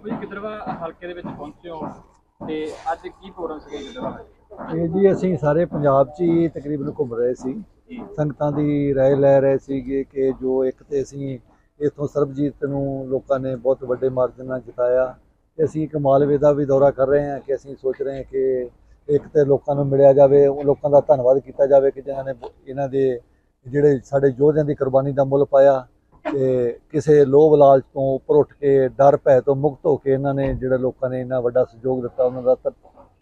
ਬਾਬੂ ਜੀ ਗਿੱਦੜਵਾ ਹਲਕੇ ਦੇ ਵਿੱਚ ਪਹੁੰਚੇ ਹੋ? ਤੇ ਅੱਜ ਕੀ ਪ੍ਰੋਗਰਾਮ ਸੀਗਾ ਗਿੱਦੜਵਾ ਇਹ ਜੀ ਅਸੀਂ ਸਾਰੇ ਪੰਜਾਬ 'ਚ ਹੀ ਤਕਰੀਬਨ ਘੁੰਮ ਰਹੇ ਸੀ। ਸੰਗਤਾਂ ਦੀ ਰਾਏ ਲੈ ਰਹੇ ਸੀਗੇ ਕਿ ਜੋ ਇੱਕ ਤੇ ਅਸੀਂ ਇਥੋਂ ਸਰਬਜੀਤ ਨੂੰ ਲੋਕਾਂ ਨੇ ਬਹੁਤ ਵੱਡੇ ਮਾਰਜਨ ਨਾਲ ਜਿਤਾਇਆ। ਤੇ ਅਸੀਂ ਇੱਕ ਮਾਲਵੇ ਦਾ ਵੀ ਦੌਰਾ ਕਰ ਰਹੇ ਹਾਂ ਕਿ ਅਸੀਂ ਸੋਚ ਰਹੇ ਹਾਂ ਕਿ ਇੱਕ ਤੇ ਲੋਕਾਂ ਨੂੰ ਮਿਲਿਆ ਜਾਵੇ ਉਹ ਲੋਕਾਂ ਦਾ ਧੰਨਵਾਦ ਕੀਤਾ ਜਾਵੇ ਕਿ ਜਿਨ੍ਹਾਂ ਨੇ ਇਹਨਾਂ ਦੇ ਜਿਹੜੇ ਸਾਡੇ ਯੋਧਿਆਂ ਦੀ ਕੁਰਬਾਨੀ ਦਾ ਮੁੱਲ ਪਾਇਆ। ਤੇ ਕਿਸੇ ਲੋਭ ਲਾਲਚ ਤੋਂ ਉੱਪਰ ਉੱਠ ਕੇ ਡਰ ਭੈ ਤੋਂ ਮੁਕਤ ਹੋ ਕੇ ਇਹਨਾਂ ਨੇ ਜਿਹੜੇ ਲੋਕਾਂ ਨੇ ਇੰਨਾ ਵੱਡਾ ਸਹਿਯੋਗ ਦਿੱਤਾ ਉਹਨਾਂ ਦਾ ਧੰਨ-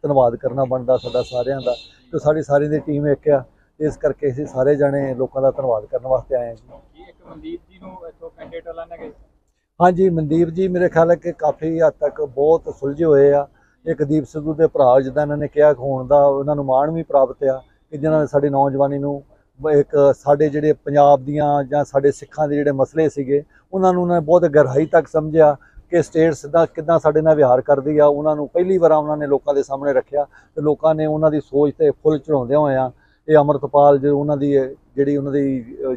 ਧੰਨਵਾਦ ਕਰਨਾ ਬਣਦਾ ਸਾਡਾ ਸਾਰਿਆਂ ਦਾ ਤੇ ਸਾਡੀ ਸਾਰੀ ਦੀ ਟੀਮ ਇੱਕ ਆ। ਇਸ ਕਰਕੇ ਅਸੀਂ ਸਾਰੇ ਜਣੇ ਲੋਕਾਂ ਦਾ ਧੰਨਵਾਦ ਕਰਨ ਵਾਸਤੇ ਆਏ ਹਾਂ ਜੀ। ਇੱਕ ਮਨਦੀਪ ਜੀ ਨੂੰ ਇੱਥੋਂ ਕੈਂਡੀਡੇਟ ਲਾਣਾ ਗਏ ਹਾਂਜੀ ਮਨਦੀਪ ਜੀ ਮੇਰੇ ਖਿਆਲ ਹੈ ਕਿ ਕਾਫੀ ਹੱਦ ਤੱਕ ਬਹੁਤ ਸੁਲਝੇ ਹੋਏ ਆ। ਇੱਕ ਦੀਪ ਸਿੱਧੂ ਦੇ ਭਰਾ ਜਿੱਦਾਂ ਇਹਨਾਂ ਨੇ ਕਿਹਾ ਹੋਣ ਦਾ ਉਹਨਾਂ ਨੂੰ ਮਾਣ ਵੀ ਪ੍ਰਾਪਤ ਆ ਕਿ ਜਿਨ੍ਹਾਂ ਨੇ ਸਾਡੀ ਨੌਜਵਾਨੀ ਨੂੰ ਇੱਕ ਸਾਡੇ ਜਿਹੜੇ ਪੰਜਾਬ ਦੀਆਂ ਜਾਂ ਸਾਡੇ ਸਿੱਖਾਂ ਦੇ ਜਿਹੜੇ ਮਸਲੇ ਸੀਗੇ ਉਹਨਾਂ ਨੂੰ ਉਹਨਾਂ ਨੇ ਬਹੁਤ ਗਹਿਰਾਈ ਤੱਕ ਸਮਝਿਆ ਕਿ ਸਟੇਟ ਸਿੱਧਾ ਕਿੱਦਾਂ ਸਾਡੇ ਨਾਲ ਵਿਹਾਰ ਕਰਦੀ ਆ। ਉਹਨਾਂ ਨੂੰ ਪਹਿਲੀ ਵਾਰ ਉਹਨਾਂ ਨੇ ਲੋਕਾਂ ਦੇ ਸਾਹਮਣੇ ਰੱਖਿਆ ਤੇ ਲੋਕਾਂ ਨੇ ਉਹਨਾਂ ਦੀ ਸੋਚ ਤੇ ਫੁੱਲ ਚੜਾਉਂਦਿਆਂ ਹੋਇਆਂ ਇਹ ਅਮਰਤਪਾਲ ਜੋ ਉਹਨਾਂ ਦੀ ਜਿਹੜੀ ਉਹਨਾਂ ਦੀ ਅਹ,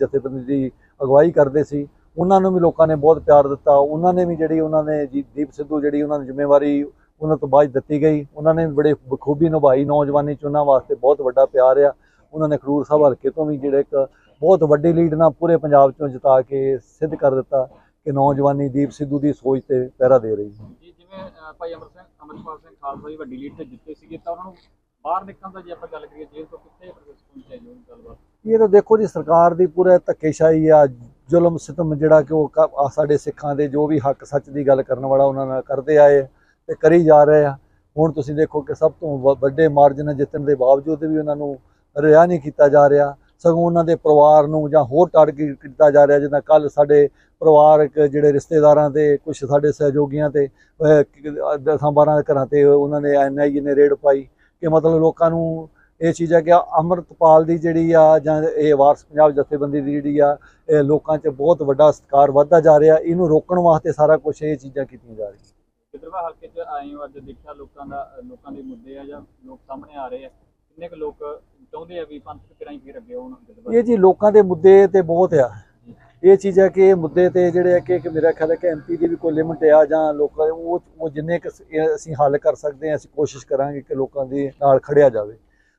ਜਥੇਬੰਦੀ ਦੀ ਅਗਵਾਈ ਕਰਦੇ ਸੀ ਉਹਨਾਂ ਨੂੰ ਵੀ ਲੋਕਾਂ ਨੇ ਬਹੁਤ ਪਿਆਰ ਦਿੱਤਾ। ਉਹਨਾਂ ਨੇ ਵੀ ਜਿਹੜੀ ਉਹਨਾਂ ਨੇ ਜੀ ਦੀਪ ਸਿੱਧੂ ਜਿਹੜੀ ਉਹਨਾਂ ਨੂੰ ਜ਼ਿੰਮੇਵਾਰੀ ਉਹਨਾਂ ਤੋਂ ਬਾਅਦ ਦਿੱਤੀ ਗਈ। ਉਹਨਾਂ ਨੇ ਬੜੇ ਬਖੂਬੀ ਨਿਭਾਈ। ਨੌਜਵਾਨੀ ਚ ਉਹਨਾਂ ਵਾਸਤੇ ਬਹੁਤ ਵੱਡਾ ਪਿਆਰ ਆ। ਉਹਨਾਂ ਨੇ ਖਡੂਰ ਸਾਹਿਬ ਹਲਕੇ ਤੋਂ ਵੀ ਜਿਹੜੇ ਇੱਕ ਬਹੁਤ ਵੱਡੀ ਲੀਡ ਨਾਲ ਪੂਰੇ ਪੰਜਾਬ ਚੋਂ ਜਿਤਾ ਕੇ ਸਿੱਧ ਕਰ ਦਿੱਤਾ ਕਿ ਨੌਜਵਾਨੀ ਦੀਪ ਸਿੱਧੂ ਦੀ ਸੋਚ ਤੇ ਪਹਿਰਾ ਦੇ ਰਹੀ ਹੈ। ਜੀ ਜਿਵੇਂ ਭਾਈ ਅਮਰ ਸਿੰਘ ਅਮਰਪਾਲ ਸਿੰਘ ਖਾਲਸਾ ਜੀ ਵੱਡੀ ਲੀਡ ਤੇ ਜਿੱਤੇ ਸੀਗੇ ਤਾਂ ਉਹਨਾਂ ਨੂੰ ਬਾਹਰ ਨਿਕਲਣ ਦਾ ਜੇ ਆਪਾਂ ਗੱਲ ਕਰੀਏ ਜੇਲ੍ਹ ਤੋਂ ਕਿੱਥੇ ਪ੍ਰੋਸੈਸ ਪਹੁੰਚਿਆ ਜੀ ਉਹ ਗੱਲਬਾਤ? ਇਹ ਤਾਂ ਦੇਖੋ ਜੀ ਸਰਕਾਰ ਦੀ ਪੂਰਾ ਧੱਕੇਸ਼ਾਹੀ ਆ ਜ਼ੁਲਮ ਸਿਤਮ ਜਿਹੜਾ ਕਿ ਉਹ ਸਾਡੇ ਸਿੱਖਾਂ ਦੇ ਜੋ ਵੀ ਹੱਕ ਸੱਚ ਦੀ ਗੱਲ ਕਰਨ ਵਾਲਾ ਉਹਨਾਂ ਨਾਲ ਕਰਦੇ ਆਏ ਤੇ ਕਰੀ ਜਾ ਰਹੇ ਆ। ਹੁਣ ਤੁਸੀਂ ਦੇਖੋ ਕਿ ਸਭ ਤੋਂ ਵੱਡੇ ਮਾਰਜਨ ਜਿੱਤਣ ਦੇ ਬਾਵਜੂਦ ਵੀ ਉਹਨਾਂ ਨੂੰ ਰਿਹਾ ਨਹੀਂ ਕੀਤਾ ਜਾ ਰਿਹਾ। ਸਗੋਂ ਉਹਨਾਂ ਦੇ ਪਰਿਵਾਰ ਨੂੰ ਜਾਂ ਹੋਰ ਟਾਰਗੇਟ ਕੀਤਾ ਜਾ ਰਿਹਾ, ਜਿੱਦਾਂ ਕੱਲ ਸਾਡੇ ਪਰਿਵਾਰਕ ਜਿਹੜੇ ਰਿਸ਼ਤੇਦਾਰਾਂ ਤੇ ਕੁਝ ਸਾਡੇ ਸਹਿਯੋਗੀਆਂ ਤੇ ਦਸਾਂ ਬਾਰਾਂ ਘਰਾਂ ਤੇ ਉਹਨਾਂ ਨੇ ਐਨਆਈਏ ਨੇ ਰੇਡ ਪਾਈ ਕਿ ਮਤਲਬ ਲੋਕਾਂ ਨੂੰ ਇਹ ਚੀਜ਼ ਹੈ ਕਿ ਅੰਮ੍ਰਿਤਪਾਲ ਦੀ ਜਿਹੜੀ ਆ ਜਾਂ ਇਹ ਵਾਰਸ ਪੰਜਾਬ ਜਥੇਬੰਦੀ ਦੀ ਜਿਹੜੀ ਆ, ਇਹ ਲੋਕਾਂ 'ਚ ਬਹੁਤ ਵੱਡਾ ਸਤਿਕਾਰ ਵੱਧਦਾ ਜਾ ਰਿਹਾ। ਇਹਨੂੰ ਰੋਕਣ ਵਾਸਤੇ ਸਾਰਾ ਕੁਝ ਇਹ ਚੀਜ਼ਾਂ ਕੀਤੀਆਂ ਜਾ ਰਹੀਆਂ। ਗਿੱਦੜਵਾ ਹਲਕੇ 'ਚ ਆਏ ਹੋ ਅੱਜ ਦੇਖਿਆ ਲੋਕਾਂ ਦਾ, ਲੋਕਾਂ ਦੇ ਮੁੱਦੇ ਆ ਜਾਂ ਲੋਕ ਸਾਹਮਣੇ ਆ ਰਹੇ ਆ? ਕਿੰਨੇ ਕੁ ਲੋਕ ਚਾਹੁੰਦੇ ਆ ਵੀ ਪੰਥਕ ਕਿਰਾਂ ਹੀ ਅੱਗੇ ਆਉਣ ਇਹ ਜੀ ਲੋਕਾਂ ਦੇ ਮੁੱਦੇ ਤੇ ਬਹੁਤ ਆ। ਇਹ ਚੀਜ਼ ਹੈ ਕਿ ਇਹ ਮੁੱਦੇ ਤੇ ਜਿਹੜੇ ਆ ਕਿ ਮੇਰਾ ਖਿਆਲ ਹੈ ਕਿ ਐਮਪੀ ਦੀ ਵੀ ਕੋਈ ਲਿਮਟ ਆ ਜਾਂ ਲੋਕਾਂ ਦੇ ਉਹ ਉਹ ਜਿੰਨੇ ਕੁ ਅਸੀਂ ਹੱਲ ਕਰ ਸਕਦੇ ਹਾਂ ਅਸੀਂ ਕੋਸ਼ਿਸ਼ ਕਰਾਂਗੇ ਕਿ ਲੋਕਾਂ ਦੇ ਨਾਲ ਖੜਿਆ ਜਾਵੇ।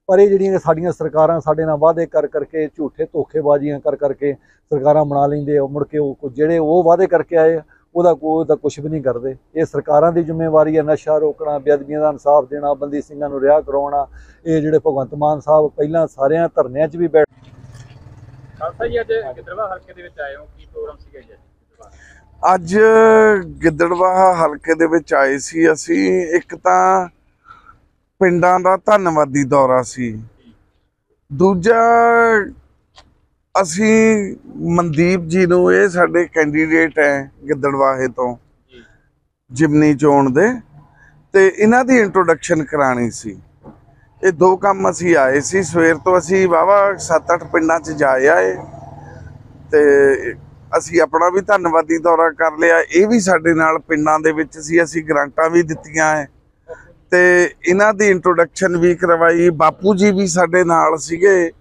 ਪਰ ਇਹ ਜਿਹੜੀਆਂ ਸਾਡੀਆਂ ਸਰਕਾਰਾਂ ਸਾਡੇ ਨਾਲ ਵਾਅਦੇ ਕਰ ਕਰਕੇ ਝੂਠੇ ਧੋਖੇਬਾਜ਼ੀਆਂ ਕਰ ਕਰਕੇ ਸਰਕਾਰਾਂ ਬਣਾ ਲੈਂਦੇ ਆ ਮੁੜ ਕੇ ਉਹ ਕੁ- ਜਿਹੜੇ ਉਹ ਵਾਅਦੇ ਕਰਕੇ ਆਏ ਉਹਦਾ ਕੋਈ ਉਹਦਾ ਕੁਝ ਵੀ ਨਹੀਂ ਕਰਦੇ। ਇਹ ਸਰਕਾਰਾਂ ਦੀ ਜ਼ਿੰਮੇਵਾਰੀ ਹੈ ਨਸ਼ਾ ਰੋਕਣਾ ਬੇਅਦਬੀਆਂ ਦਾ ਇਨਸਾਫ ਦੇਣਾ ਬੰਦੀ ਸਿੰਘਾਂ ਨੂੰ ਰਿਹਾ ਕਰਾਉਣਾ। ਇਹ ਜਿਹੜੇ ਭਗਵੰਤ ਮਾਨ ਸਾਹਿਬ ਪਹਿਲਾਂ ਸਾਰਿਆਂ ਧਰਨਿਆਂ 'ਚ ਵੀ ਬੈਠ ਖਾਲਸਾ ਜੀ ਅੱਜ ਗਿੱਦੜਵਾ ਹਲਕੇ ਦੇ ਵਿੱਚ ਆਏ ਹੋ। ਕੀ ਪ੍ਰੋਗਰਾਮ ਸੀਗਾ ਜੀ ਅੱਜ ਗਿੱਦੜਵਾ? ਅੱਜ ਗਿੱਦੜਵਾਹਾ ਹਲਕੇ ਦੇ ਵਿੱਚ ਆਏ ਸੀ ਅਸੀਂ। ਇੱਕ ਤਾਂ ਪਿੰਡਾਂ ਦਾ ਧੰਨਵਾਦੀ ਦੌਰਾ ਸੀ। ਦੂਜਾ ਅਸੀਂ ਮਨਦੀਪ ਜੀ ਨੂੰ ਇਹ ਸਾਡੇ ਕੈਂਡੀਡੇਟ ਹੈ ਗਿੱਦੜਵਾਹੇ ਤੋਂ ਜਿਮਨੀ ਚੋਣ ਦੇ ਤੇ ਇਹਨਾਂ ਦੀ ਇੰਟਰੋਡਕਸ਼ਨ ਕਰਾਣੀ ਸੀ। ਇਹ ਦੋ ਕੰਮ ਅਸੀਂ ਆਏ ਸੀ। ਸਵੇਰ ਤੋਂ ਅਸੀਂ ਵਾਵਾ 7-8 ਪਿੰਡਾਂ 'ਚ ਜਾ ਆਏ। ਤੇ ਅਸੀਂ ਆਪਣਾ ਵੀ ਧੰਨਵਾਦੀ ਦੌਰਾ ਕਰ ਲਿਆ। ਇਹ ਵੀ ਸਾਡੇ ਨਾਲ ਪਿੰਡਾਂ ਦੇ ਵਿੱਚ ਸੀ। ਅਸੀਂ ਗ੍ਰਾਂਟਾਂ ਵੀ ਦਿੱਤੀਆਂ ਹੈ। ਤੇ ਇਹਨਾਂ ਦੀ ਇੰਟਰੋਡਕਸ਼ਨ ਵੀ ਕਰਵਾਈ। ਬਾਪੂ ਜੀ ਵੀ ਸਾਡੇ ਨਾਲ ਸੀਗੇ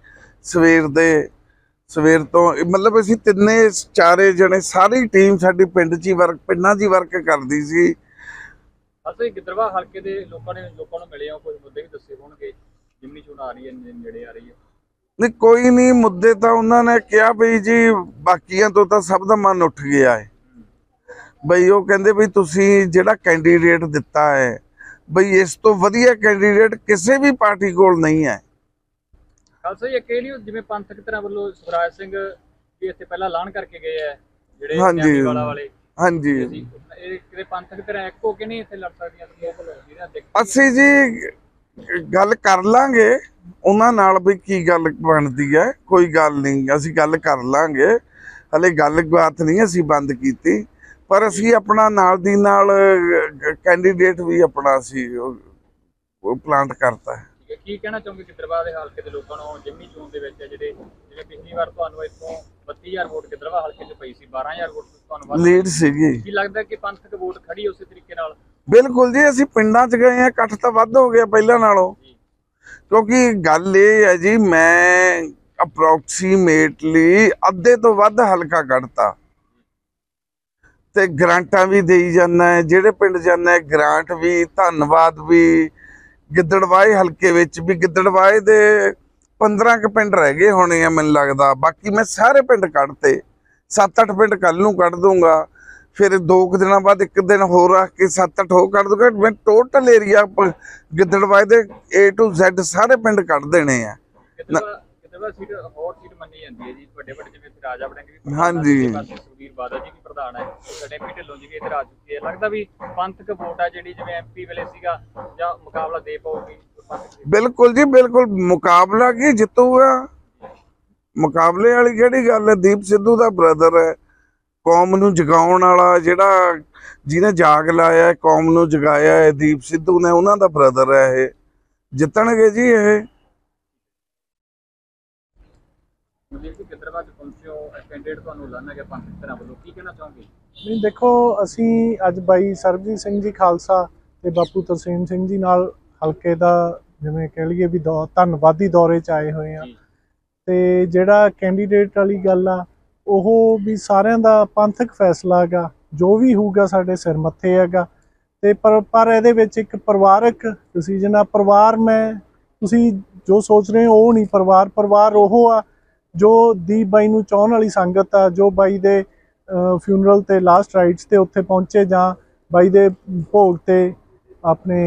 ਸਵੇਰ ਦੇ। ਸਵੇਰ ਤੋਂ ਮਤਲਬ ਅਸੀਂ ਤਿੰਨੇ ਚਾਰੇ ਜਣੇ ਸਾਰੀ ਟੀਮ ਸਾਡੀ ਪਿੰਡ 'ਚ ਹੀ ਵਰਕ ਪਿੰਡਾਂ 'ਚ ਹੀ ਵਰਕ ਕਰਦੀ ਸੀ। ਖਾਲਸਾ ਜੀ ਗਿੱਦੜਵਾ ਹਲਕੇ ਦੇ ਲੋਕਾਂ ਨੇ ਲੋਕਾਂ ਨੂੰ ਮਿਲੇ ਕੁਝ ਮੁੱਦੇ ਵੀ ਦੱਸੇ ਹੋਣਗੇ? ਜਿਮਨੀ ਚੋਣ ਆ ਰਹੀ ਹੈ ਨੇੜੇ ਆ ਰਹੀ ਹੈ। ਨਹੀਂ ਕੋਈ ਨਹੀਂ ਮੁੱਦੇ ਤਾਂ ਉਹਨਾਂ ਨੇ ਕਿਹਾ ਬਈ ਜੀ ਬਾਕੀਆਂ ਤੋਂ ਤਾਂ ਸਭ ਦਾ ਮਨ ਉੱਠ ਗਿਆ ਹੈ। ਬਈ ਉਹ ਕਹਿੰਦੇ ਬਈ ਤੁਸੀਂ ਜਿਹੜਾ ਕੈਂਡੀਡੇਟ ਦਿੱਤਾ ਹੈ ਬਈ ਇਸ ਤੋਂ ਵਧੀਆ ਕੈਂਡੀਡੇਟ ਕਿਸੇ ਵੀ ਪਾਰਟੀ ਕੋਲ ਨਹੀਂ ਹੈ। ਖਾਲਸਾ ਜੀ ਇਹ ਨਹੀਂ ਜਿਵੇਂ ਪੰਥਕ ਤਰ੍ਹਾਂ ਵੱਲੋਂ ਸੁਖਰਾਜ ਸਿੰਘ ਵੀ ਇੱਥੇ ਪਹਿਲਾਂ ਐਲਾਨ ਕਰਕੇ ਗਏ ਆ ਜਿਹੜੇ ਹਾਂਜੀ। ਵਾਲਾ ਵਾਲੇ। ਹਾਂਜੀ। ਇਹ ਕਿਤੇ ਪੰਥਕ ਤਰ੍ਹਾਂ ਇੱਕ ਕੇ ਨਹੀਂ ਇੱਥੇ ਲੜ ਸਕਦੀਆਂ ਲੋਕ ਜਿਹਨਾਂ ਦੇ ਅਸੀਂ ਜੀ ਗੱਲ ਕਰ ਲਾਂਗੇ ਉਹਨਾਂ ਨਾਲ ਵੀ ਕੀ ਗੱਲ ਬਣਦੀ ਹੈ ਕੋਈ ਗੱਲ ਨਹੀਂ ਅਸੀਂ ਗੱਲ ਕਰ ਲਾਂਗੇ। ਹਲੇ ਗੱਲ ਬਾਤ ਨਹੀਂ ਅਸੀਂ ਬੰਦ ਕੀਤੀ ਪਰ ਅਸੀਂ ਆਪਣਾ ਨਾਲ ਦੀ ਨਾਲ ਕੈਂਡੀਡੇਟ ਵੀ ਆਪਣਾ ਉਹ ਪਲਾਂਟ ਕਰਤਾ ਕੀ ਕਹਿਣਾ ਚਾਹੋਗੇ ਗਿੱਦੜਵਾ ਦੇ ਹਲਕੇ ਦੇ ਲੋਕਾਂ ਨੂੰ ਜਿਮਨੀ ਚੋਣ ਦੇ ਵਿੱਚ ਜਿਹੜੇ ਜਿਵੇਂ ਪਿਛਲੀ ਵਾਰ ਤੁਹਾਨੂੰ ਇੱਥੋਂ 32000 ਵੋਟ ਗਿੱਦੜਵਾ ਹਲਕੇ 'ਚ ਪਈ ਸੀ 12000 ਵੋਟ ਤੁਹਾਨੂੰ ਵੱਧ ਲੀਡ ਸੀਗੀ। ਕੀ ਲੱਗਦਾ ਕਿ ਪੰਥਕ ਵੋਟ ਖੜੀ ਉਸੇ ਤਰੀਕੇ ਨਾਲ? ਬਿਲਕੁਲ ਜੀ ਅਸੀਂ ਪਿੰਡਾਂ 'ਚ ਗਏ ਆ ਇਕੱਠ ਤਾਂ ਵੱਧ ਹੋ ਗਿਆ ਪਹਿਲਾਂ ਨਾਲੋਂ। ਕਿਉਂਕਿ ਗੱਲ ਇਹ ਹੈ ਜੀ ਮੈਂ ਅਪਰੋਕਸੀਮੇਟਲੀ ਅੱਧੇ ਤੋਂ ਵੱਧ ਹਲਕਾ ਕੱਢਤਾ। ਤੇ ਗ੍ਰਾਂਟਾਂ ਵੀ ਦੇਈ ਜਾਂਦਾ ਹੈ ਜਿਹੜੇ ਪਿੰਡ ਜਾਂਦਾ ਹੈ ਗ੍ਰਾਂਟ ਵੀ ਧੰਨਵਾਦ ਵੀ ਗਿੱਦੜਵਾਏ ਹਲਕੇ ਵਿੱਚ ਵੀ ਗਿੱਦੜਵਾਏ ਦੇ 15 ਕੁ ਪਿੰਡ ਰਹਿ ਗਏ ਹੋਣੇ ਆ ਮੈਨੂੰ ਲੱਗਦਾ। ਬਾਕੀ ਮੈਂ ਸਾਰੇ ਪਿੰਡ ਕੱਢਤੇ। 7-8 ਪਿੰਡ ਕੱਲ ਨੂੰ ਕੱਢ ਦੂੰਗਾ। ਫਿਰ ਦੋ ਕੁ ਦਿਨਾਂ ਬਾਅਦ ਇੱਕ ਦਿਨ ਹੋਰ ਰੱਖ ਕੇ 7-8 ਹੋਰ ਕੱਢ ਦੂੰਗਾ। ਮੈਂ ਟੋਟਲ ਏਰੀਆ ਗਿੱਦੜਵਾਏ ਦੇ A to Z ਸਾਰੇ ਪਿੰਡ ਕੱਢ ਦੇਣੇ ਆ। ਕਿਤੇ ਸੀਟ ਹੌਟ ਸੀਟ ਮੰਨੀ ਜਾਂਦੀ ਹੈ ਜੀ। ਵੱਡੇ ਵੱਡੇ ਜਿਵੇਂ ਰਾਜਾ ਵੜਿੰਗ ਵੀ ਹਾਂਜੀ। ਸੁਖਬੀਰ ਬਾਦਲ ਜੀ ਵੀ ਪ੍ਰਧਾਨ ਹੈ ਡੈਂਪੀ ਢਿੱਲੋਂ ਜੀ ਵੀ ਇੱਧਰ ਆ ਚੁੱਕੇ ਆ। ਲੱਗਦਾ ਵੀ ਪੰਥਕ ਵੋਟ ਆ ਜਿਹੜੀ ਜਿਵੇਂ ਐਮਪੀ ਵੇਲੇ ਸੀਗਾ ਜਾਂ ਮੁਕਾਬਲਾ ਦੇ ਪਾਉਗੀ? ਬਿਲਕੁਲ ਜੀ ਬਿਲਕੁਲ। ਮੁਕਾਬਲਾ ਕੀ ਜਿੱਤੂਗਾ? ਮੁਕਾਬਲੇ ਵਾਲੀ ਕਿਹੜੀ ਗੱਲ ਹੈ? ਦੀਪ ਸਿੱਧੂ ਦਾ ਬ੍ਰਦਰ ਹੈ। ਕੌਮ ਨੂੰ ਜਗਾਉਣ ਵਾਲਾ ਜਿਹੜਾ ਜਿਹਨੇ ਜਾਗ ਲਾਇਆ ਹੈ, ਕੌਮ ਨੂੰ ਜਗਾਇਆ ਹੈ ਦੀਪ ਸਿੱਧੂ ਨੇ ਉਹਨਾਂ ਦਾ ਬ੍ਰਦਰ ਹੈ ਇਹ। ਜਿੱਤਣਗੇ ਜੀ ਇਹ। ਪਹੁੰਚਿਓ ਕੈਂਡੀਡੇਟ ਤੁਹਾਨੂੰ ਐਲਾਨਿਆ ਗਿਆ ਪੰਥਕ ਧਿਰਾਂ ਵੱਲੋਂ? ਕੀ ਕਹਿਣਾ ਚਾਹੋਗੇ? ਨਹੀਂ ਦੇਖੋ ਅਸੀਂ ਅੱਜ ਬਾਈ ਸਰਬਜੀਤ ਸਿੰਘ ਜੀ ਖਾਲਸਾ ਤੇ ਬਾਪੂ ਤਰਸੇਮ ਸਿੰਘ ਜੀ ਨਾਲ ਹਲਕੇ ਦਾ ਜਿਵੇਂ ਕਹਿ ਲਈਏ ਵੀ ਧੰਨਵਾਦੀ ਦੌਰੇ 'ਚ ਆਏ ਹੋਏ ਆ। ਤੇ ਜਿਹੜਾ ਕੈਂਡੀਡੇਟ ਵਾਲੀ ਗੱਲ ਆ ਉਹ ਵੀ ਸਾਰਿਆਂ ਦਾ ਪੰਥਕ ਫੈਸਲਾ ਹੈਗਾ। ਜੋ ਵੀ ਹੋਊਗਾ ਸਾਡੇ ਸਿਰ ਮੱਥੇ ਹੈਗਾ। ਤੇ ਪਰ ਪਰ ਇਹਦੇ ਵਿੱਚ ਇੱਕ ਪਰਿਵਾਰਕ ਡਿਸੀਜਨ ਆ। ਪਰਿਵਾਰ ਮੈਂ ਤੁਸੀਂ ਜੋ ਸੋਚ ਰਹੇ ਹੋ ਉਹ ਨਹੀਂ। ਪਰਿਵਾਰ ਪਰਿਵਾਰ ਉਹ ਆ ਜੋ ਦੀਪ ਬਾਈ ਨੂੰ ਚਾਹਣ ਵਾਲੀ ਸੰਗਤ ਆ ਜੋ ਬਾਈ ਦੇ ਫਿਊਨਰਲ ਤੇ ਲਾਸਟ ਰਾਈਟਸ ਤੇ ਉੱਥੇ ਪਹੁੰਚੇ ਜਾਂ ਬਾਈ ਦੇ ਭੋਗ ਤੇ ਆਪਣੇ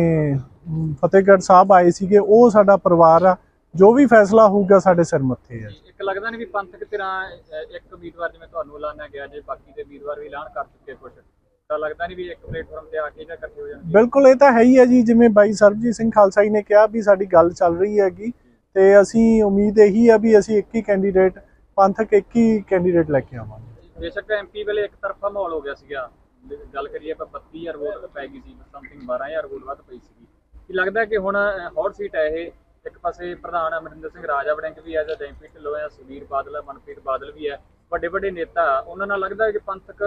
ਫਤਿਹਗੜ੍ਹ ਸਾਹਿਬ ਆਏ ਸੀਗੇ ਉਹ ਸਾਡਾ ਪਰਿਵਾਰ ਆ। ਜੋ ਵੀ ਫੈਸਲਾ ਹੋਊਗਾ ਸਾਡੇ ਸਿਰ ਮੱਥੇ ਆ। ਇੱਕ ਲੱਗਦਾ ਨਹੀਂ ਵੀ ਪੰਥਕ ਧਿਰਾਂ ਇੱਕ ਉਮੀਦਵਾਰ ਜਿਵੇਂ ਤੁਹਾਨੂੰ ਐਲਾਨਿਆ ਗਿਆ ਜੇ ਬਾਕੀ ਦੇ ਉਮੀਦਵਾਰ ਵੀ ਐਲਾਨ ਕਰ ਚੁੱਕੇ ਕੁਝ ਤਾਂ ਲੱਗਦਾ ਨਹੀਂ ਵੀ ਇੱਕ ਪਲੇਟਫਾਰਮ ਤੇ ਆ ਕੇ ਜਾਂ ਇਕੱਠੇ ਹੋ ਜਾਣਗੇ। ਬਿਲਕੁਲ ਇਹ ਤਾਂ ਹੈ ਹੀ ਹੈ ਜੀ ਜਿਵੇਂ ਬਾਈ ਸਰਬਜੀਤ ਸਿੰਘ ਖਾਲਸਾ ਜੀ ਨੇ ਕਿਹਾ ਵੀ ਸਾਡੀ ਗੱਲ ਚੱਲ ਰਹੀ ਹੈਗੀ। ਤੇ ਅਸੀਂ ਉਮੀਦ ਇਹੀ ਆ ਵੀ ਅਸੀਂ ਇੱਕ ਹੀ ਕੈਂਡੀਡੇਟ ਪੰਥਕ ਇੱਕ ਹੀ ਕੈਂਡੀਡੇਟ ਲੈ ਕੇ ਆਵਾਂਗੇ। ਬੇਸ਼ੱਕ ਐਮਪੀ ਵੇਲੇ ਇੱਕ ਤਰਫਾ ਮਾਹੌਲ ਹੋ ਗਿਆ ਸੀਗਾ। ਗੱਲ ਕਰੀਏ ਆਪਾਂ 32000 ਵੋਟ ਪੈ ਗਈ ਸੀ ਸਮਥਿੰਗ 12000 ਵੋਟ ਵੱਧ ਪਈ ਸੀਗੀ। ਕੀ ਲੱਗਦਾ ਕਿ ਹੁਣ ਹੌਟ ਸੀਟ ਹੈ ਇਹ। ਇੱਕ ਪਾਸੇ ਪ੍ਰਧਾਨ ਅਮਰਿੰਦਰ ਸਿੰਘ ਰਾਜਾ ਵੜਿੰਗ ਵੀ ਹੈ ਜਾਂ ਡੈਂਪੀ ਢਿੱਲੋਂ ਹੈ ਸੁਖਬੀਰ ਬਾਦਲ ਮਨਪ੍ਰੀਤ ਬਾਦਲ ਵੀ ਹੈ ਵੱਡੇ ਵੱਡੇ ਨੇਤਾ ਉਹਨਾਂ ਨਾਲ ਲੱਗਦਾ ਕਿ ਪੰਥਕ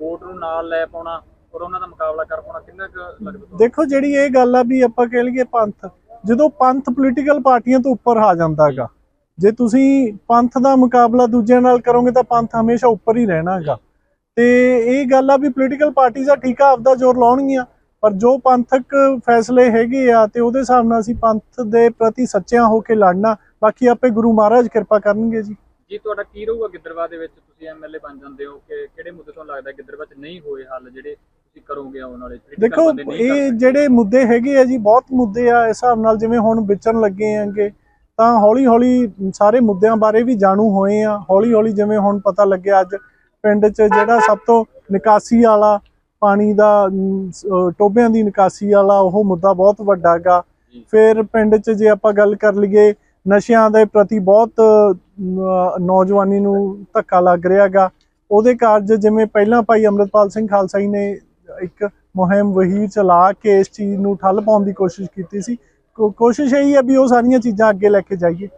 ਵੋਟ ਨੂੰ ਨਾਲ ਲੈ ਪਾਉਣਾ ਔਰ ਉਹਨਾਂ ਦਾ ਮੁਕਾਬਲਾ ਕਰ ਪਾਉਣਾ ਕਿੰਨਾ ਕੁ ਲੱਗਦਾ? ਦੇਖੋ ਜਿਹੜੀ ਇਹ ਗੱਲ ਆ ਵੀ ਆਪਾਂ ਕਹਿ ਲਈਏ ਪੰਥ ਜਦੋਂ ਪੰਥ ਪੋਲੀਟੀਕਲ ਪਾਰਟੀਆਂ ਤੋਂ ਉੱਪਰ ਆ ਜਾਂਦਾ ਜੇ ਤੁਸੀਂ ਪੰਥ ਦਾ ਮੁਕਾਬਲਾ ਦੂਜਿਆਂ ਨਾਲ ਕਰੋਗੇ ਤਾਂ ਪੰਥ ਹਮੇਸ਼ਾ ਉੱਪਰ ਹੀ ਰਹਿਣਾ ਤੇ ਇਹ ਗੱਲ ਆ ਵੀ ਪੋਲੀਟੀਕਲ ਪਾਰਟੀਆਂ ਠੀਕ ਆਪਦਾ ਜ਼ੋਰ ਲਾਉਣਗੀਆਂ, ਪਰ ਜੋ ਪੰਥਕ ਫੈਸਲੇ ਹੈਗੇ ਆ ਤੇ ਉਹਦੇ ਹਿਸਾਬ ਨਾਲ ਅਸੀਂ ਪੰਥ ਦੇ ਪ੍ਰਤੀ ਸੱਚਿਆਂ ਹੋ ਕੇ ਲੜਨਾ, ਬਾਕੀ ਆਪੇ ਗੁਰੂ ਮਹਾਰਾਜ ਕਿਰਪਾ ਕਰਨਗੇ ਜੀ। ਜੀ, ਤੁਹਾਡਾ ਕੀ ਰਹੂਗਾ ਗਿੱਦਰਵਾ ਦੇ ਵਿੱਚ? ਤੁਸੀਂ ਐਮਐਲਏ ਬਣ ਜਾਂਦੇ ਹੋ ਕਿ ਕਿਹੜੇ ਮੁੱਦੇ ਤੋਂ ਲੱਗਦਾ ਗਿੱਦਰਵਾ 'ਚ ਨਹੀਂ ਹੋਏ ਹੱਲ ਜਿਹੜੇ ਤੁਸੀਂ ਕਰੋਗੇ ਆਉਣ ਵਾਲੇ critical ਦੇਖੋ ਇਹ। ਜਿਹੜੇ ਮੁੱਦੇ ਹੈਗੇ ਆ ਜੀ ਬਹੁਤ ਮੁੱਦੇ ਆ ਇਸ ਹਿਸਾਬ ਨਾਲ ਜਿਵੇਂ ਹੁਣ ਵਿਚਰਨ ਲੱਗੇ ਆਂਗੇ ਤਾਂ ਹੌਲੀ ਹੌਲੀ ਸਾਰੇ ਮੁੱਦਿਆਂ ਬਾਰੇ ਵੀ ਜਾਣੂ ਹੋਏ ਆ ਹੌਲੀ ਹੌਲੀ ਜਿਵੇਂ ਹੁਣ ਪਤਾ ਲੱਗਿਆ ਅੱਜ ਪਿੰਡ 'ਚ ਜਿਹੜਾ ਸਭ ਤੋਂ ਨਿਕਾਸੀ ਵਾਲਾ ਪਾਣੀ ਦਾ ਟੋਬਿਆਂ ਦੀ ਨਿਕਾਸੀ ਵਾਲਾ ਉਹ ਮੁੱਦਾ ਬਹੁਤ ਵੱਡਾ ਗਾ ਜੀ। ਫਿਰ ਪਿੰਡ 'ਚ ਜੇ ਆਪਾਂ ਗੱਲ ਕਰ ਲਈਏ ਨਸ਼ਿਆਂ ਦੇ ਪ੍ਰਤੀ ਬਹੁਤ ਨੌਜਵਾਨੀ ਨੂੰ ਧੱਕਾ ਲੱਗ ਰਿਹਾ ਗਾ ਉਹਦੇ ਕਾਰਜ ਜਿਵੇਂ ਪਹਿਲਾਂ ਭਾਈ ਅੰਮ੍ਰਿਤਪਾਲ ਸਿੰਘ ਖਾਲਸਾ ਜੀ ਨੇ ਇੱਕ ਮੁਹਿੰਮ ਵਹੀ ਚਲਾ ਕੇ ਇਸ ਚੀਜ਼ ਨੂੰ ਠੱਲ ਪਾਉਣ ਦੀ ਕੋਸ਼ਿਸ਼ ਕੀਤੀ ਸੀ। ਕੋਸ਼ਿਸ਼ ਇਹੀ ਹੈ ਵੀ ਉਹ ਸਾਰੀਆਂ ਚੀਜ਼ਾਂ ਅੱਗੇ ਲੈ ਕੇ ਜਾਈਏ।